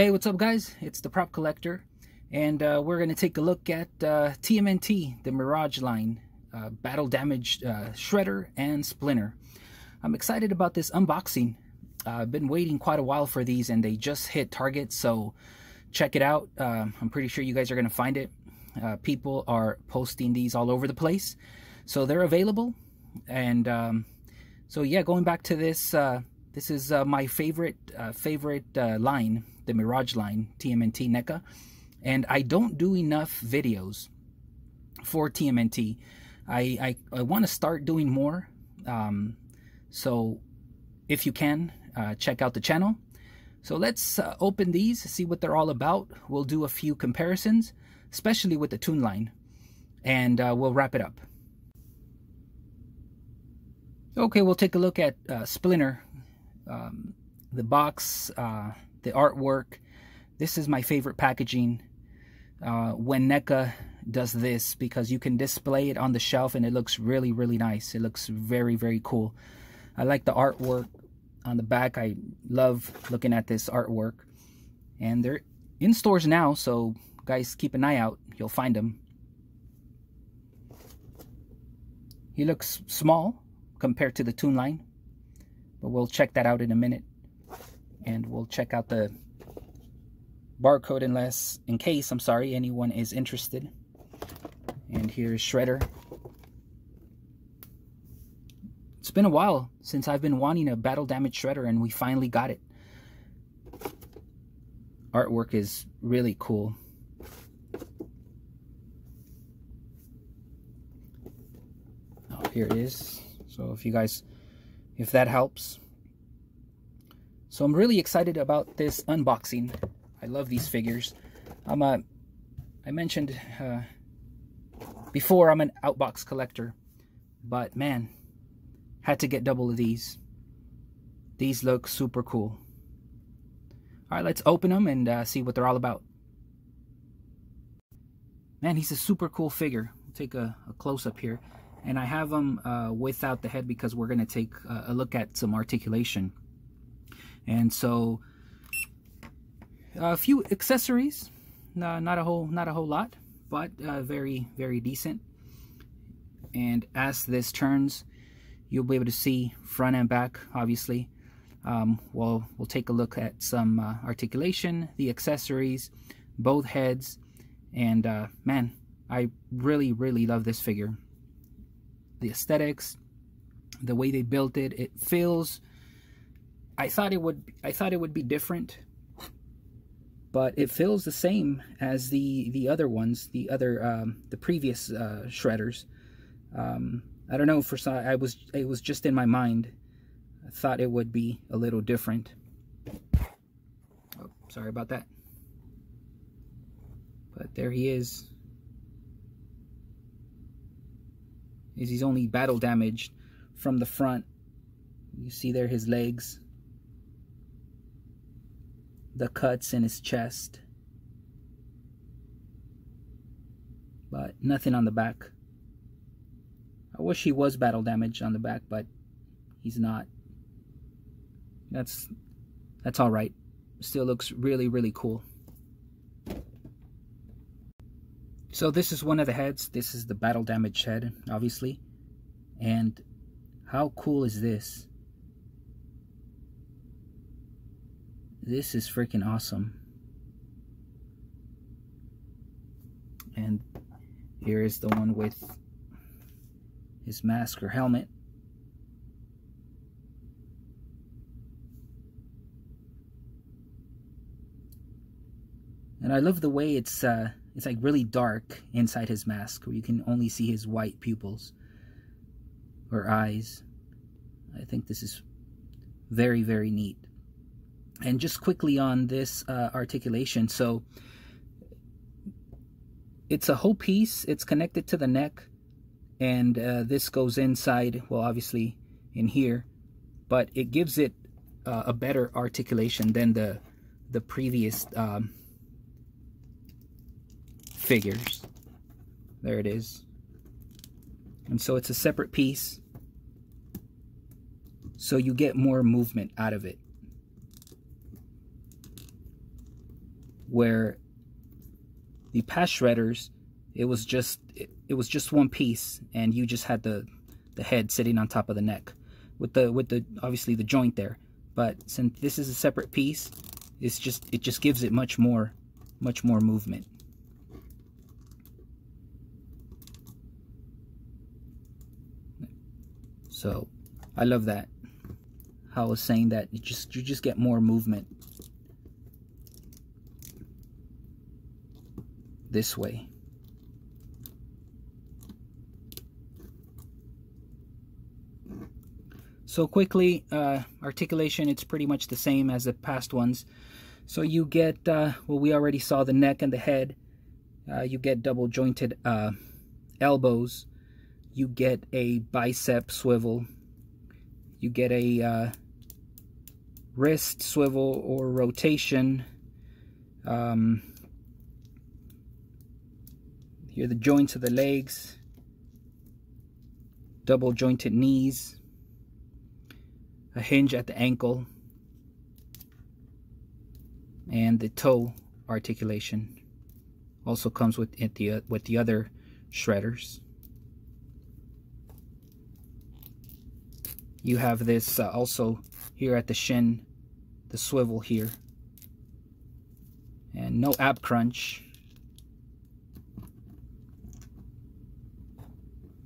Hey, what's up guys? It's the Prop Collector and uh, we're going to take a look at uh, TMNT, the Mirage line, uh, battle damage uh, Shredder and Splinter. I'm excited about this unboxing. I've been waiting quite a while for these and they just hit Target, so check it out. Uh, I'm pretty sure you guys are going to find it. Uh, people are posting these all over the place, so they're available. And um, so yeah, going back to this, this is my favorite favorite line the Mirage line, TMNT NECA. And I don't do enough videos for TMNT. I, I, I want to start doing more. Um, so if you can, uh, check out the channel. So let's uh, open these, see what they're all about. We'll do a few comparisons, especially with the Toon line. And uh, we'll wrap it up. Okay, we'll take a look at uh, Splinter. Um, the box uh, the artwork. This is my favorite packaging uh, when NECA does this because you can display it on the shelf and it looks really, really nice. It looks very, very cool. I like the artwork on the back. I love looking at this artwork. And they're in stores now, so guys, keep an eye out. You'll find them. He looks small compared to the Toon line, but we'll check that out in a minute and we'll check out the barcode unless in case I'm sorry anyone is interested. And here's Shredder. It's been a while since I've been wanting a battle damage Shredder and we finally got it. Artwork is really cool. Oh here it is. So if you guys if that helps so I'm really excited about this unboxing. I love these figures. I'm a, I mentioned uh, before I'm an outbox collector, but man, had to get double of these. These look super cool. All right, let's open them and uh, see what they're all about. Man, he's a super cool figure. We'll take a, a close-up here. And I have him uh, without the head because we're going to take a look at some articulation. And so a few accessories, uh, not a whole not a whole lot, but uh, very very decent. And as this turns, you'll be able to see front and back, obviously. Um, we'll, we'll take a look at some uh, articulation, the accessories, both heads, and uh, man, I really, really love this figure. The aesthetics, the way they built it, it feels I thought it would I thought it would be different, but it feels the same as the the other ones, the other um, the previous uh, shredders. Um, I don't know for I was it was just in my mind. I thought it would be a little different. Oh, sorry about that. But there he is. Is he's only battle damaged from the front. You see there his legs the cuts in his chest. But nothing on the back. I wish he was battle damage on the back, but he's not. That's that's all right. Still looks really, really cool. So this is one of the heads. This is the battle damage head, obviously. And how cool is this? This is freaking awesome. And here is the one with his mask or helmet. And I love the way it's uh, it's like really dark inside his mask where you can only see his white pupils or eyes. I think this is very, very neat. And just quickly on this uh, articulation, so it's a whole piece. It's connected to the neck, and uh, this goes inside, well, obviously in here, but it gives it uh, a better articulation than the the previous um, figures. There it is. And so it's a separate piece, so you get more movement out of it. Where the past shredders it was just it, it was just one piece and you just had the the head sitting on top of the neck with the with the obviously the joint there. But since this is a separate piece it's just it just gives it much more much more movement. So I love that. How I was saying that you just you just get more movement this way So quickly, uh, articulation, it's pretty much the same as the past ones. So you get, uh, well, we already saw the neck and the head. Uh, you get double jointed uh, elbows. You get a bicep swivel. You get a uh, wrist swivel or rotation. Um, are the joints of the legs. Double jointed knees. A hinge at the ankle. And the toe articulation also comes with the with the other shredders. You have this uh, also here at the shin the swivel here. And no ab crunch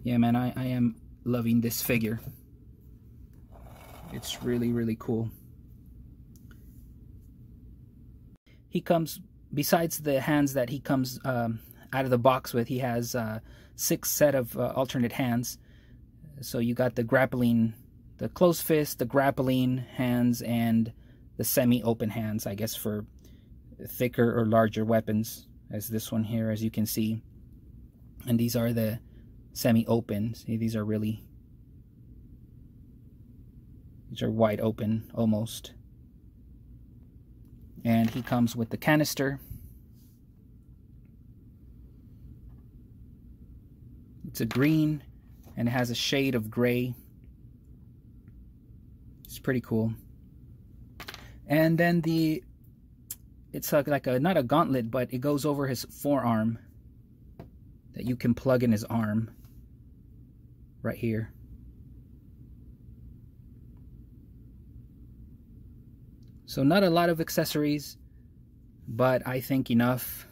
yeah man I, I am loving this figure it's really, really cool. He comes, besides the hands that he comes um, out of the box with, he has uh, six set of uh, alternate hands. So you got the grappling, the closed fist, the grappling hands, and the semi-open hands, I guess, for thicker or larger weapons, as this one here, as you can see. And these are the semi-open. See, these are really these are wide open almost. And he comes with the canister. It's a green and it has a shade of gray. It's pretty cool. And then the it's like, like a not a gauntlet, but it goes over his forearm that you can plug in his arm right here. So not a lot of accessories, but I think enough.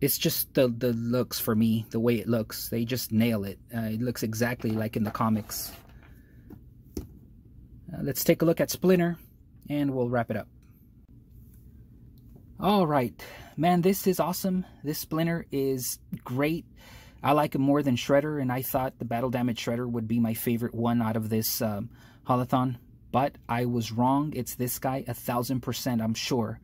It's just the, the looks for me, the way it looks. They just nail it. Uh, it looks exactly like in the comics. Uh, let's take a look at Splinter, and we'll wrap it up. All right, man, this is awesome. This Splinter is great. I like him more than Shredder, and I thought the Battle Damage Shredder would be my favorite one out of this um, holothon, but I was wrong. It's this guy, a thousand percent, I'm sure.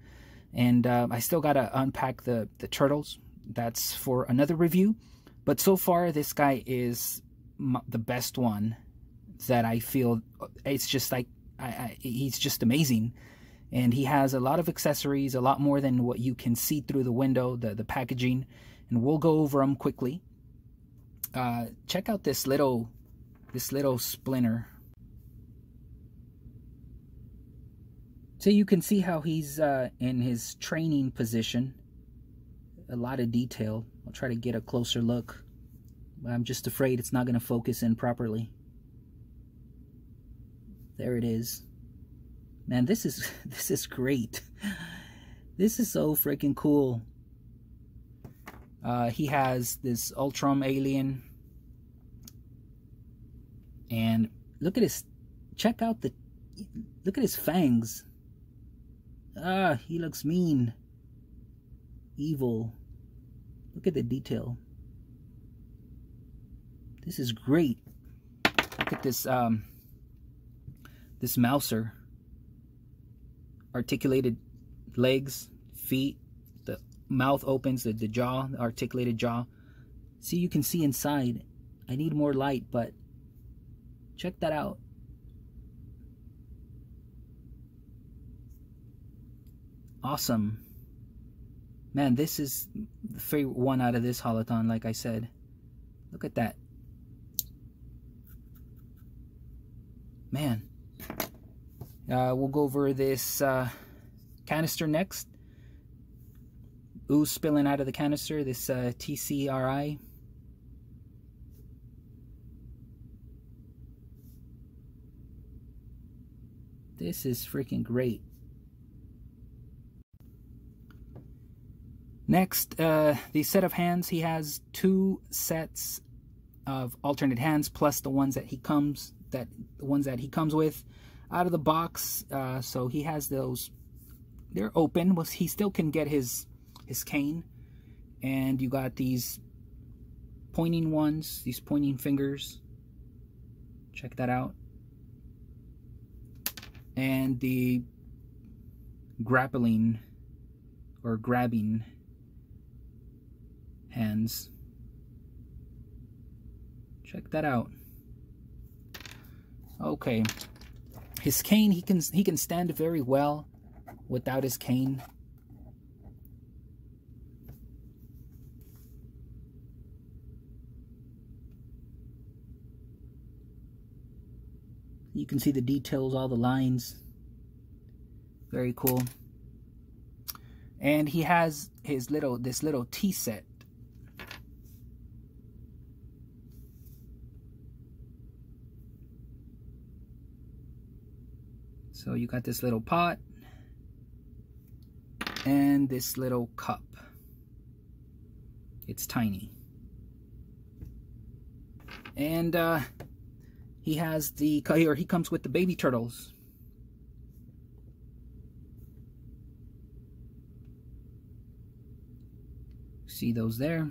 And uh, I still got to unpack the, the turtles. That's for another review. But so far, this guy is the best one that I feel. It's just like, I, I, he's just amazing. And he has a lot of accessories, a lot more than what you can see through the window, the, the packaging. And we'll go over them quickly. Uh, check out this little, this little splinter So you can see how he's uh, in his training position. A lot of detail. I'll try to get a closer look. I'm just afraid it's not going to focus in properly. There it is. Man, this is this is great. This is so freaking cool. Uh, he has this Utrom alien. And look at his check out the look at his fangs. Ah, he looks mean. Evil. Look at the detail. This is great. Look at this, um, this mouser. Articulated legs, feet, the mouth opens, the, the jaw, the articulated jaw. See, you can see inside. I need more light, but check that out. awesome. Man, this is the favorite one out of this holothon, like I said. Look at that. Man. Uh, we'll go over this uh, canister next. Ooze spilling out of the canister, this uh, TCRI. This is freaking great. Next, uh, the set of hands, he has two sets of alternate hands plus the ones that he comes that the ones that he comes with out of the box. Uh, so he has those. They're open. Was he still can get his his cane, and you got these pointing ones, these pointing fingers. Check that out. And the grappling or grabbing hands. Check that out. Okay. His cane, he can he can stand very well without his cane. You can see the details, all the lines. Very cool. And he has his little this little tea set So you got this little pot and this little cup. It's tiny. And uh, he has the, or he comes with the baby turtles. See those there.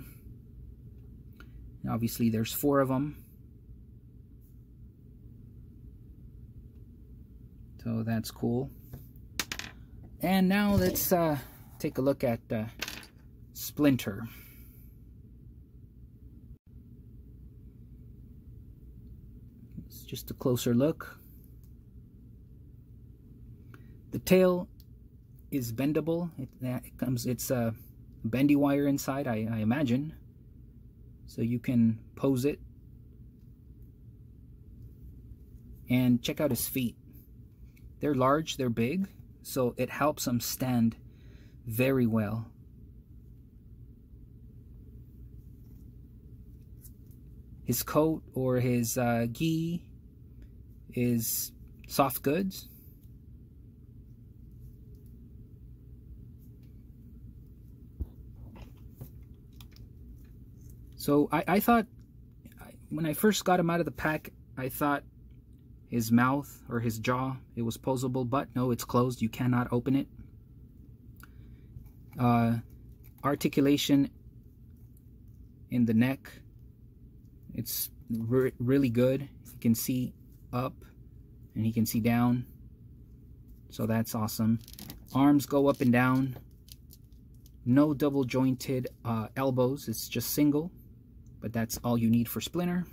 Obviously there's four of them. So that's cool. And now let's uh, take a look at uh, Splinter. Just a closer look. The tail is bendable. It, it comes. It's a bendy wire inside, I, I imagine. So you can pose it. And check out his feet. They're large, they're big, so it helps them stand very well. His coat or his uh, gi is soft goods. So I, I thought, when I first got him out of the pack, I thought his mouth or his jaw, it was posable, but no, it's closed. You cannot open it. Uh, articulation in the neck, it's re really good. You can see up and he can see down. So that's awesome. Arms go up and down. No double jointed uh, elbows. It's just single. But that's all you need for Splinter.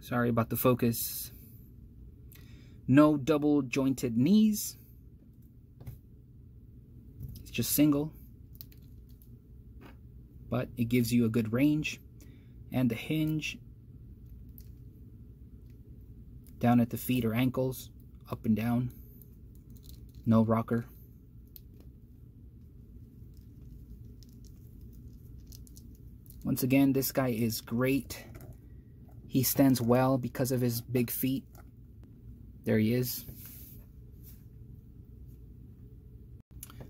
Sorry about the focus. No double jointed knees. It's just single. But it gives you a good range. And the hinge down at the feet or ankles, up and down. No rocker. Once again, this guy is great he stands well because of his big feet. There he is.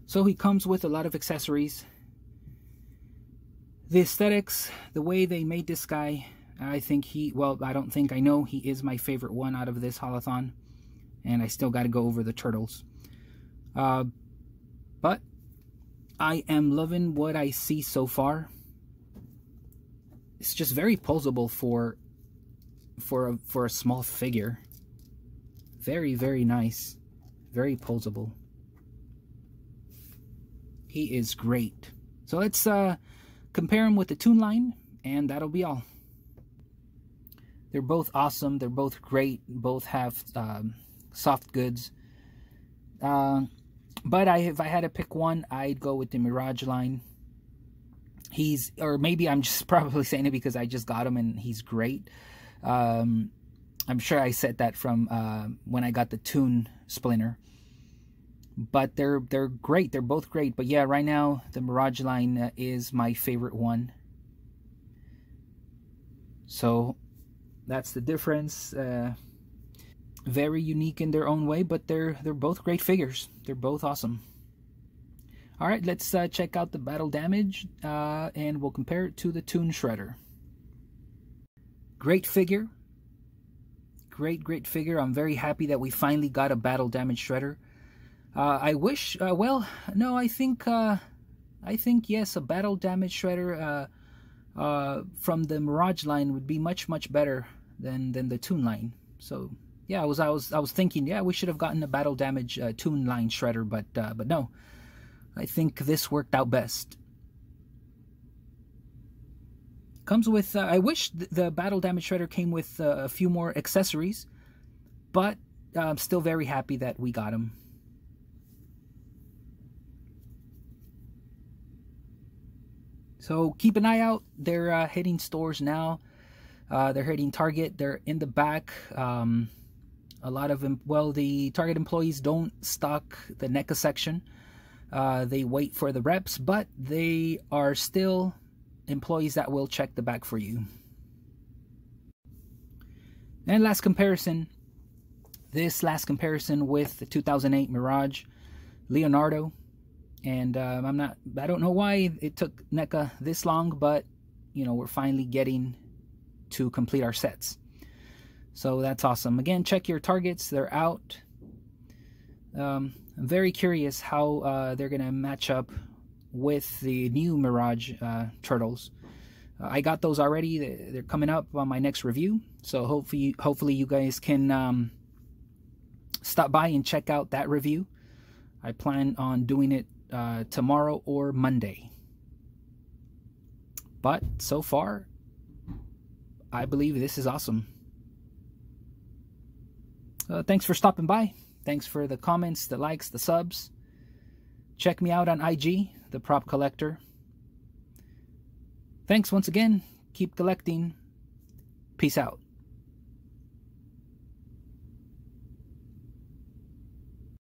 So he comes with a lot of accessories. The aesthetics, the way they made this guy, I think he, well, I don't think, I know he is my favorite one out of this holothon. And I still got to go over the turtles. Uh, but I am loving what I see so far. It's just very posable for for a, for a small figure. Very, very nice. Very posable. He is great. So let's uh, compare them with the Toon Line, and that'll be all. They're both awesome. They're both great. Both have um, soft goods. Uh, but I, if I had to pick one, I'd go with the Mirage line. He's, or maybe I'm just probably saying it because I just got him and he's great. Um, I'm sure I said that from uh, when I got the Toon Splinter. But they're they're great. They're both great. But yeah, right now the Mirage line uh, is my favorite one. So that's the difference. Uh, very unique in their own way, but they're they're both great figures. They're both awesome. All right, let's uh, check out the battle damage, uh, and we'll compare it to the Toon Shredder. Great figure. Great, great figure. I'm very happy that we finally got a battle damage Shredder. Uh, I wish, uh, well, no, I think, uh, I think, yes, a battle damage Shredder uh, from the Mirage line would be much, much better than, than the Toon line. So yeah, I was I was I was thinking, yeah, we should have gotten a battle damage uh, Toon line shredder, but uh, but no, I think this worked out best. Comes with, uh, I wish th the battle damage shredder came with uh, a few more accessories, but I'm still very happy that we got him. So keep an eye out. They're uh, hitting stores now. Uh, they're hitting Target. They're in the back. Um, a lot of them well the target employees don't stock the NECA section uh, they wait for the reps but they are still employees that will check the back for you and last comparison this last comparison with the 2008 Mirage Leonardo and um, I'm not I don't know why it took NECA this long but you know we're finally getting to complete our sets so that's awesome. Again, check your targets. They're out. Um, I'm very curious how uh, they're to match up with the new Mirage uh, Turtles. Uh, I got those already. They're coming up on my next review. So hopefully, hopefully you guys can um, stop by and check out that review. I plan on doing it uh, tomorrow or Monday. But so far, I believe this is awesome. Uh, thanks for stopping by. Thanks for the comments, the likes, the subs. Check me out on IG, The Prop Collector. Thanks once again. Keep collecting. Peace out.